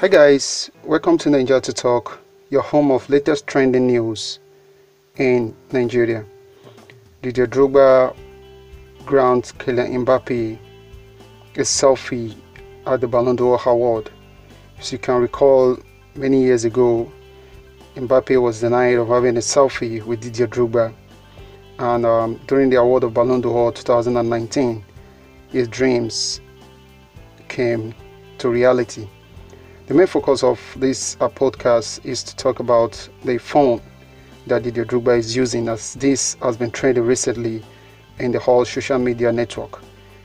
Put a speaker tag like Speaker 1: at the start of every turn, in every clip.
Speaker 1: Hi guys, welcome to Naija to Talk, your home of latest trending news in Nigeria. Didier Drogba grants Kylian Mbappe a selfie at the Ballon d'Or award. As you can recall, many years ago, Mbappe was denied of having a selfie with Didier Drogba, and um, during the award of Ballon d'Or 2019, his dreams came to reality. The main focus of this uh, podcast is to talk about the phone that Didier Drogba is using, as this has been trending recently in the whole social media network.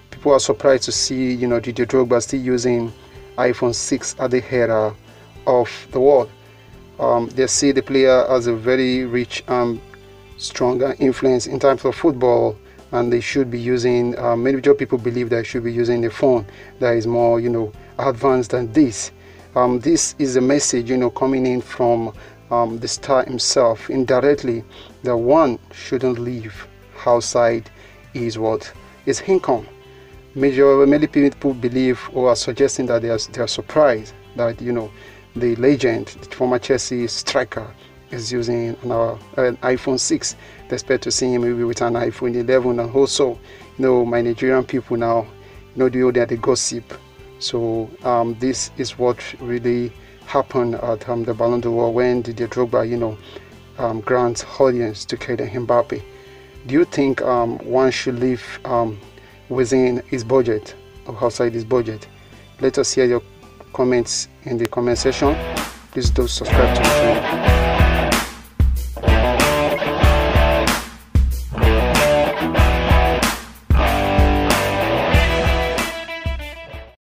Speaker 1: People are surprised to see, you know, Didier Drogba still using iPhone 6 at the era of the world. Um, they see the player as a very rich and stronger influence in terms of football, and they should be using. Uh, many people believe they should be using the phone that is more, you know, advanced than this. Um, this is a message, you know, coming in from um, the star himself indirectly that one shouldn't leave outside his what is income. Major, many people believe or are suggesting that they are, they are surprised that you know the legend, the former Chelsea striker, is using an, uh, an iPhone 6. They expect to see him maybe with an iPhone 11, and also, you know, my Nigerian people now, you know, that the gossip so um, this is what really happened at um, the Ballon d'Or when Didier Drogba, you know, um, grants audience to Kylian Mbappe. Do you think um, one should live um, within his budget or outside his budget? Let us hear your comments in the comment section. Please do subscribe to the channel.